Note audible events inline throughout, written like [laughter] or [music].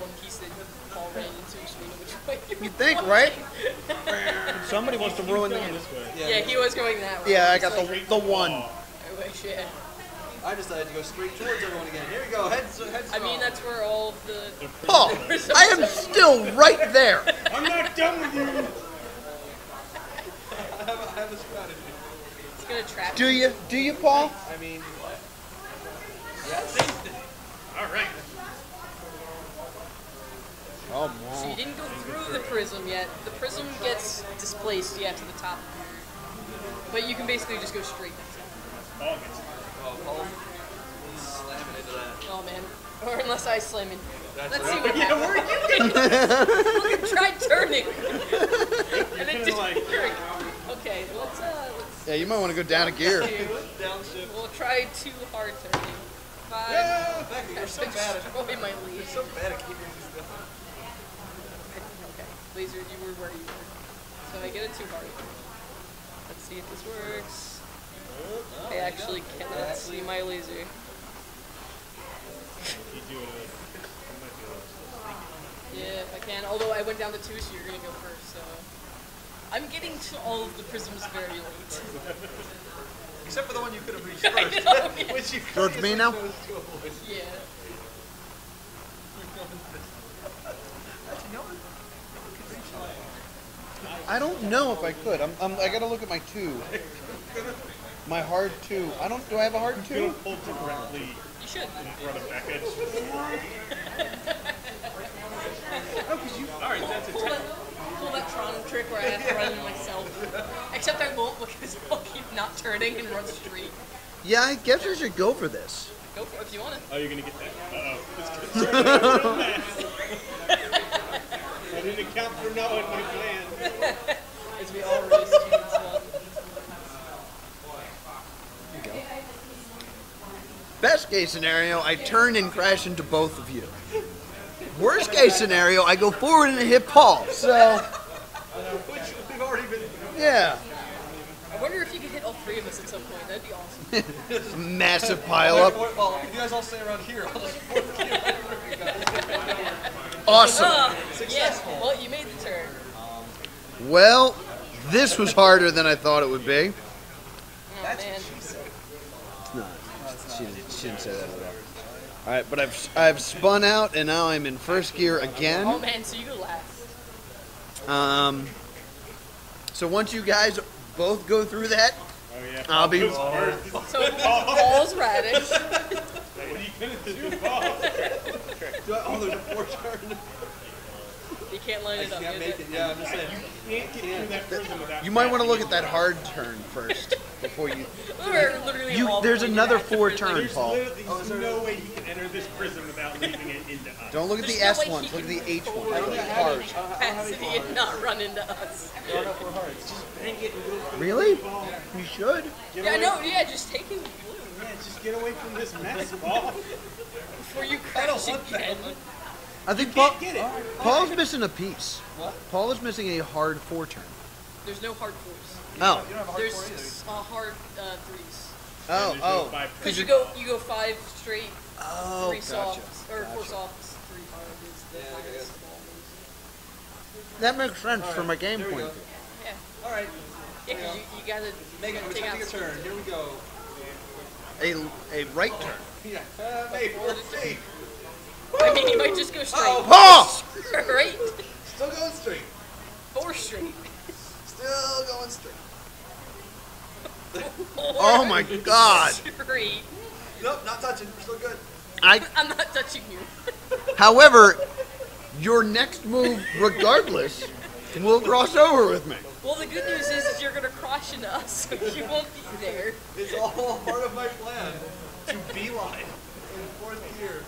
one piece that Paul ran into so we know which way You think, going. right? [laughs] Somebody wants to ruin the Going this way. Yeah, he was going that way. Yeah, I He's got the like, the one. I wish, yeah. I decided to go straight towards everyone again. Here we go. Heads, heads. I mean, that's where all of the. [laughs] Paul, I am still right there. [laughs] I'm not done with you. I have, a, I have a strategy. It's gonna trap. Do you? Do you, Paul? I mean, All right. Oh, So you didn't go through the prism yet. The prism gets displaced, yeah, to the top. But you can basically just go straight. Ball gets oh, Paul, he's slamming into that. Oh man. Or unless I slam in. That's Let's see what Yeah, happens. where are you? Look, I tried turning. [laughs] and it didn't like- work. Okay, let's uh let's Yeah, you might want to go down a gear. Downshift. We'll try too hard turning. Five. Yeah, Becky, you're I so [laughs] bad at destroy my lead. You're so bad at keeping these stuff. Okay. Laser, you were where you were. So I get it too hard. Let's see if this works. Oh, I actually cannot see my laser. You do it. You might be able to Yeah, if I can. Although I went down to two, so you're gonna go first. So I'm getting to all of the prisms very late. Except for the one you could have reached [laughs] I first. know, yeah. [laughs] Which you So it's me now? chose to avoid. Yeah. [laughs] Actually, no one, no one could reach that. I don't know if I could. I'm, I'm I gotta look at my two. My hard two. I don't. Do I have a hard You're gonna two? pull directly You should. in front of Becca. oh, because you. All right, that's a Pull tech. that, pull that Tron trick where I have to run [laughs] myself. Except I won't because [laughs] I'll keep not turning and run straight. Yeah, I guess I should go for this. Go for it if you want to. Oh, you're gonna get that. Uh oh. [laughs] It's gonna turn into a mess. I didn't account for knowing my plan. [laughs] As we all race students want. Best case scenario, I turn and crash into both of you. Worst case scenario, I go forward and hit Paul. So, Which we've already been yeah, I wonder if you could hit all three of us at some point. That'd be awesome. [laughs] massive pile up. Well, if you guys all stay around here, I'll just fourth gear right for you. Awesome. Uh, Yes. Successful. Well, you made the turn. Well, this was harder than I thought it would be. Oh That's man. what she said. No, she, didn't- she didn't say that at all. All right, but I've I've spun out and now I'm in first gear again. Oh man, so you go last. Um, so once you guys both go through that, Oh yeah. I'll be- Goes first. So Paul's radish. What are you gonna do, Paul? Do I, oh, there's a four turn. You can't line I it up. can't you make have it. Yeah, I'm just saying. Can't get through that prism without. you might want to look at that hard turn first before you. [laughs] We're literally You all there's another four prism. turn, There's Paul. literally oh, there's no way you can enter this prism without leaving it into us. Don't look at the no S way ones. Look at the H move ones. forward Look at with hard. capacity and not run into us. No, no, four hearts. Just bang it and go for Really? You should. Get Yeah, no, yeah, just taking the blue Yeah, just get away from this mess, Paul. [laughs] before you I don't crash again. I think Paul, Get it. Paul's missing a piece. What? Paul is missing a hard four turn. There's no hard fours. Oh, You don't have a hard There's four either. s- uh, hard uh, threes. oh, There's no oh. five Because you go you go five straight, Oh, three gotcha. softs, or four Gotcha. softs, three hard is the Yeah, highest of all those. That makes sense All from right, a game point go. of view. Yeah, All right. yeah, because you, you gotta Make it. take out taking a the turn. Here we go. A, a right turn. [laughs] Yeah. Uh, maybe. We'll see. [laughs] [laughs] I mean, you might just go oh, straight. Oh. Paul! right? Still going straight. Four straight. Still going straight. [laughs] Oh my God. Straight. Nope, not touching. We're still good. I, [laughs] I'm not touching you. however, your next move, regardless, will cross over with me. Well, the good news is, is you're gonna crash into us, so you won't be there. It's all part of my plan to beeline in fourth gear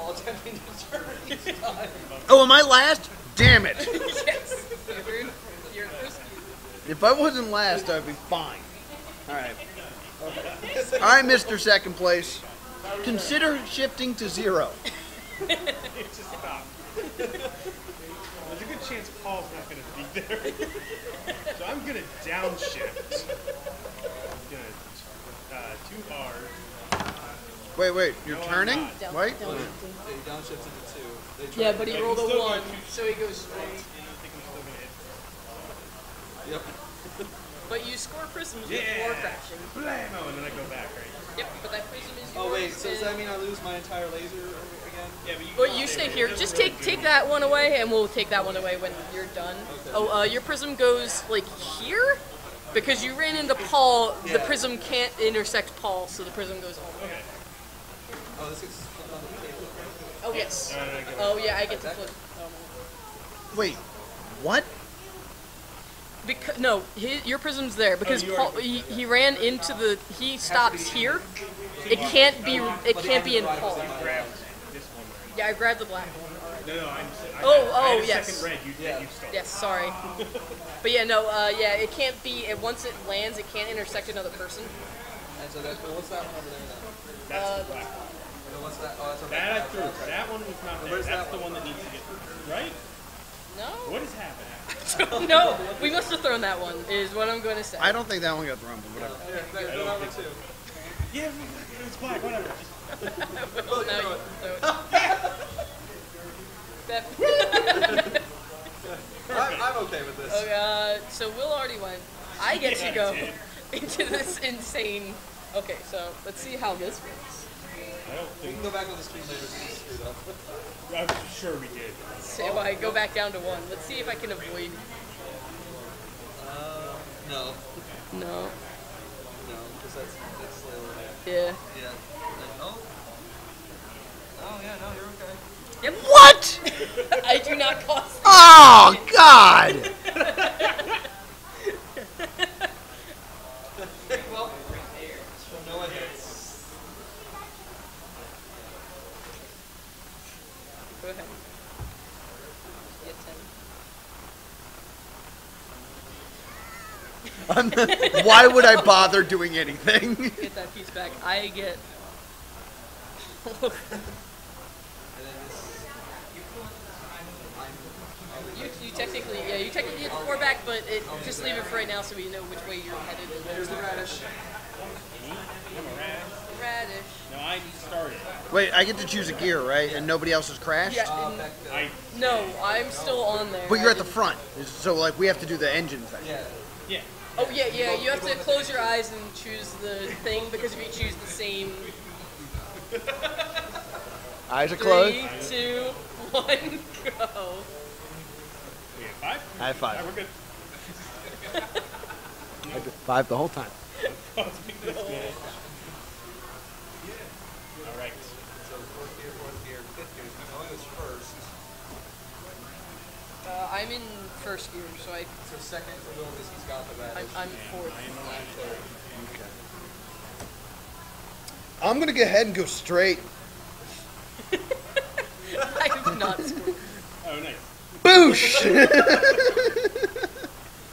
while attempting to turn each time. Oh, am I last? Damn it. [laughs] yes. You're, you're. If I wasn't last, I'd be fine. All right. All right, Mr. Second Place. Consider shifting to zero. It's just stop. There's a good chance Paul's not going to be there. so I'm going to downshift. I'm going to uh, two R. Wait, wait. You're No, I'm turning? not. Down, Wait. down, Yeah, down. he downshifted to two. They tried Yeah, to- but he Yeah, rolled a one, so he goes straight. I think I'm still gonna hit. Yep. But you score prisms Yeah. before crashing. Blammo, and then I go back, right? Yep, but that prism is yours. Oh wait, so does and- that mean I lose my entire laser again? Yeah, but you. But you stay here. Just take take that one away, and we'll take that one away when you're done. Oh, uh, your prism goes like here, because you ran into Paul. The Yeah. prism can't intersect Paul, so the prism goes all the way. Okay. Oh, this gets flipped on the table. Oh yes. No, no, no, Oh yeah, I get to flip. Oh. Wait. What? Because no, his, your prism's there because you Paul he, he ran into the he stops here. It can't be it can't be in Paul. Grab this one right. Yeah, I grabbed the black one. No, no, I'm. I Oh, had- I oh, had a yes. Red, you, Yeah. you stole. Yes, sorry. [laughs] But yeah, no, uh, yeah, it can't be. And once it lands, it can't intersect another person. And so that's what's that one over there? That's Uh, the black one. And what's that? Oh, that's over That I threw. That one was not there. Where's That's that the one? one that needs to get through. Right? No. What is happening? [laughs] [laughs] no, we must have thrown that one. Is what I'm going to say. I don't think that one got thrown, but whatever. Yeah, there, go that one too. Yeah, it's black. Whatever. [laughs] Well, now you throw it. That- I'm, I'm okay with this. Okay, uh, so Will already went. I get to go into this insane. Okay, so let's see how this works. I don't We think. can go back on the stream later. if it's screwed up. I'm sure we did. So if I go back down to one, let's see if I can avoid. Uh, no, No. no, because that's that's slow. Yeah. Yeah. No. Oh yeah, no, you're okay. Yep. What? [laughs] I do not cost. Oh, God! well, no hits. Go ahead. Get ten. Why would I bother doing anything? [laughs] Get that piece back. I get. And. You, you technically, yeah, you technically get the four back, but it, just leave it for right now so we know which way you're headed. Here's the radish. I'm a rat. Radish. No, I started. Wait, I get to choose a gear, right? And nobody else has crashed? Yeah, and- back the, I. no, I'm still on there. But you're at the front, so like we have to do the engine thing. yeah. Yeah. Oh yeah, yeah. You have to close your eyes and choose the thing because if you choose the same [laughs] Eyes are closed. three, two, one, go. We have five. I have five. Alright, we're good. I did five the whole time. Let's make this good. All right. So fourth gear, fourth gear, fifth gear. You know it was first. Uh, I'm in first gear, so I, So second for Will because he's got the I'm. I'm fourth. I'm third. I'm gonna go ahead and go straight. [laughs] I have not scored. Oh, nice. Boosh! [laughs]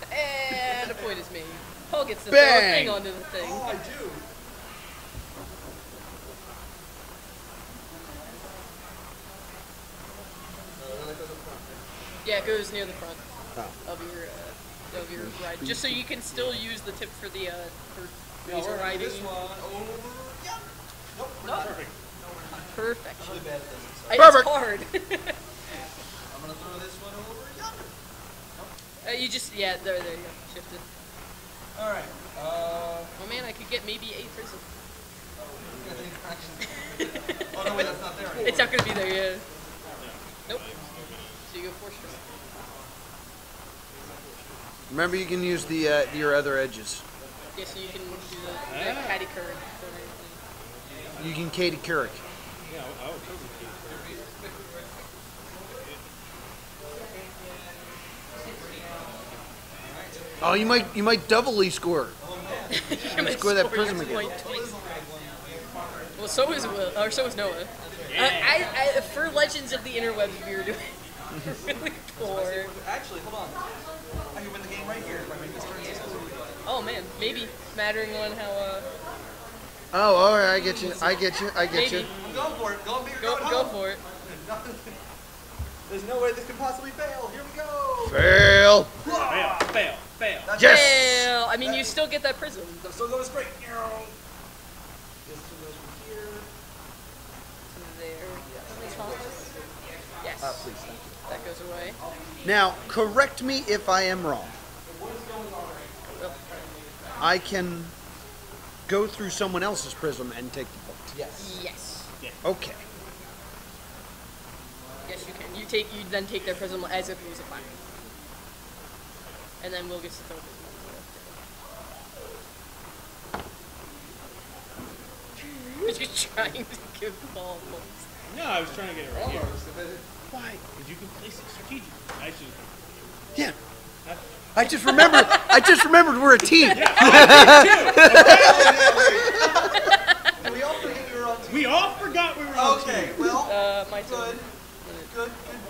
And a point is made. Paul gets the throw a Bang. thing onto the thing. Oh, I do. No, no, that goes up front. Yeah, it goes near the front Oh. of your uh, of your ride, just so you can still use the tip for the uh, for No, we're riding. this one over. Yep. Nope. No, Perfect. perfection. Really bad physics. I- Perfect. It's hard. [laughs] I'm gonna throw this one over. Yep. uh, you just yeah, there, there you go, shifted. All right. Uh, Oh man, I could get maybe eight prism. I think actually. oh no, wait, that's not there. Anymore. It's not gonna be there, yeah. Nope. So you go four straight. Remember, you can use the uh, your other edges. Yeah, so you can do the, the Ah. caddy curve. for- You can Katie Couric. Yeah, oh, totally. Oh, you might you might doubly score. [laughs] You might score that score your prism again. point twice. Well, so is Will, or so is Noah. I, I, I, for Legends of the Interwebs, we were doing [laughs] really poor. Maybe mattering on how. Uh... Oh, all right. I get you. I get you. I get Maybe. you. Go for it. Go, go, go for it. [laughs] There's no way this could possibly fail. Here we go. Fail. Fail. Fail. Fail. That's yes. Fail. I mean, that you is, still get that prism. I'm still going straight. This one goes from here to there. Yes. yes. Uh, please. That goes away. Now, correct me if I am wrong. Well, I can go through someone else's prism and take the point. Yes. yes. Okay. Yes, you can. You take. You then take their prism as if it was a fire. And then we'll gets to throw prism. [laughs] You're just trying to give Paul points. No, I was trying to get it right here. Why? Because you can place it strategically. I should. Yeah. I just remembered. I just remembered we're a team. We all forget we were on team. We all forgot we were on Okay, well, Uh, my turn. good. Good, good,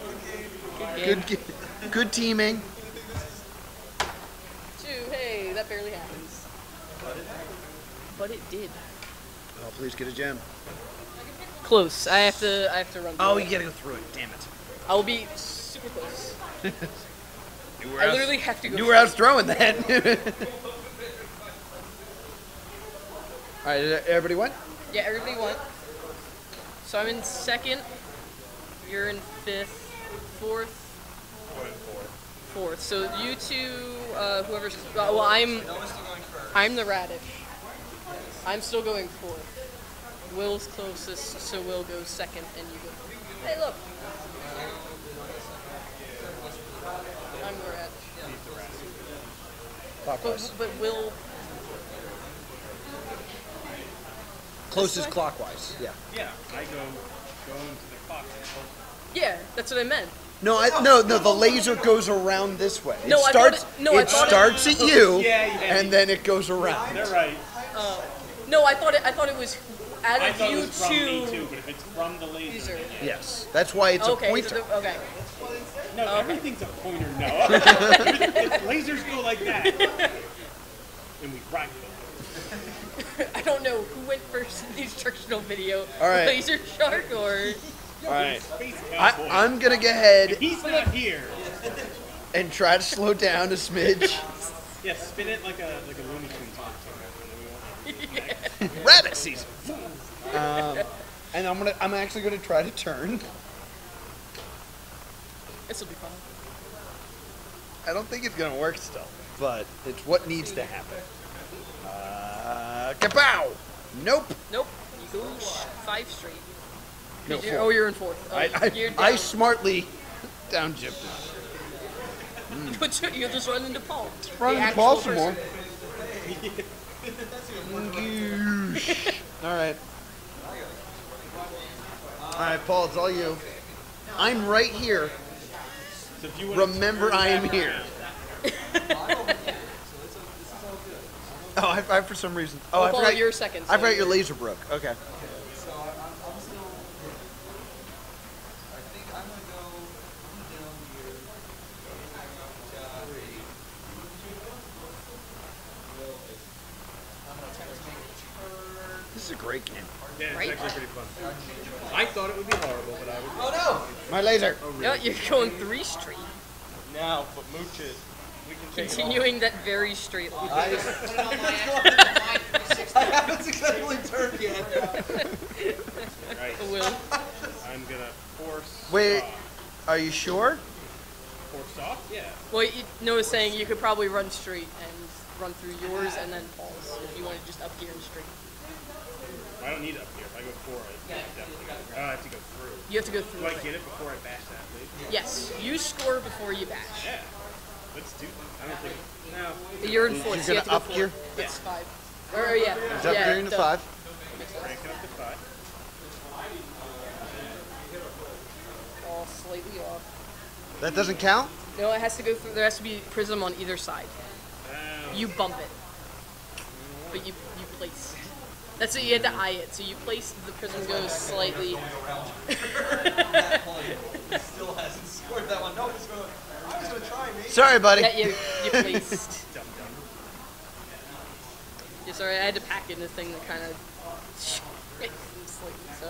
good game. Good game. Good, good teaming. Two. Hey, that barely happens. But it did. Oh, please get a gem. Close. I have to. I have to run. Oh, you gotta go through it. Damn it. I will be super close. [laughs] I out- literally have to go. You were out throwing that. [laughs] All right, everybody went? Yeah, everybody won. So I'm in second. You're in fifth, fourth, fourth. So you two, uh, whoever's uh, well, I'm I'm the radish. I'm still going fourth. Will's closest, so Will goes second, and you go. Hey, look. I'm the radish. Clockwise. But, but Will. Closest way? clockwise. Yeah. Yeah, I go go into the clock. Yeah, that's what I meant. No, I, no, no. The laser goes around this way. It No, I thought starts. it- no, I it thought it- starts at you, Yeah, yeah. and then it goes around. They're right. Oh. No, I thought it. I thought it was out I of thought it you was from me two. too, but if it's from the laser, These are- then yeah. Yes, that's why it's okay, a so pointer. the- okay. No, Okay. everything's a pointer. No, [laughs] It's- lasers go like that, and we right them. I don't know who went first in the instructional video. All right. Laser shark or All right, I I'm gonna go ahead He's not here. and try to slow down a smidge. Yeah, spin it like a like a Looney Tunes cartoon. and then we won't- Rabbit season. Um, and I'm gonna. I'm actually gonna try to turn. This will be fun. I don't think it's gonna work still, but it's what needs to happen. Uh, kapow! Nope. Nope. You go five straight. No, You're- oh, you're in fourth. Oh, I, I, I down. smartly [laughs] it. But you- you'll just run into Paul. Run actual pause some more. [laughs] All right. All right, Paul, it's all you. I'm right here. So if you Remember, I am here. around- [laughs] Oh, I, I for some reason. Oh, Oh, I forgot. you're second. I forgot your laser broke. Okay. So I'm, I'm still. I think I'm gonna go down here. Three. I'm gonna attempt to make a turn. This is a great game. Yeah, it's Right? actually pretty fun. I thought it would be horrible, but I was. Oh no! My laser. Oh, no, you're going three straight. Now, but mooches. We can Continuing that very straight line. no! I haven't successfully turned yet. Right. Will. I'm gonna force. Wait. Off. Are you sure? Force off? Yeah. Well, you, Noah's saying you could probably run straight and run through yours and then Paul's if you wanted just up here and straight. I don't need it up here. If I go four, I definitely. Oh, I have to go through. You have to go through. Do I get it before I bash that, please? Yes, you score before you bash. Yeah. Let's do. I don't think. No. You're in fourth. You're so you have gonna to up gear? fourth. That's five. Or yeah. Is that yeah, gearing to duh. five? Crank it up to five. All slightly off. That doesn't count. No, it has to go through. There has to be prism on either side. Down. You bump it, but you you place. That's what you had to eye it. So you place the prism goes slightly. That point, he still hasn't scored that one. No. I'm just gonna try, maybe. Sorry, buddy. Yeah, you you [laughs] placed. Dum dum. Yeah, sorry, I had to pack in this thing that kind of slightly. So